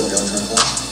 比较成功。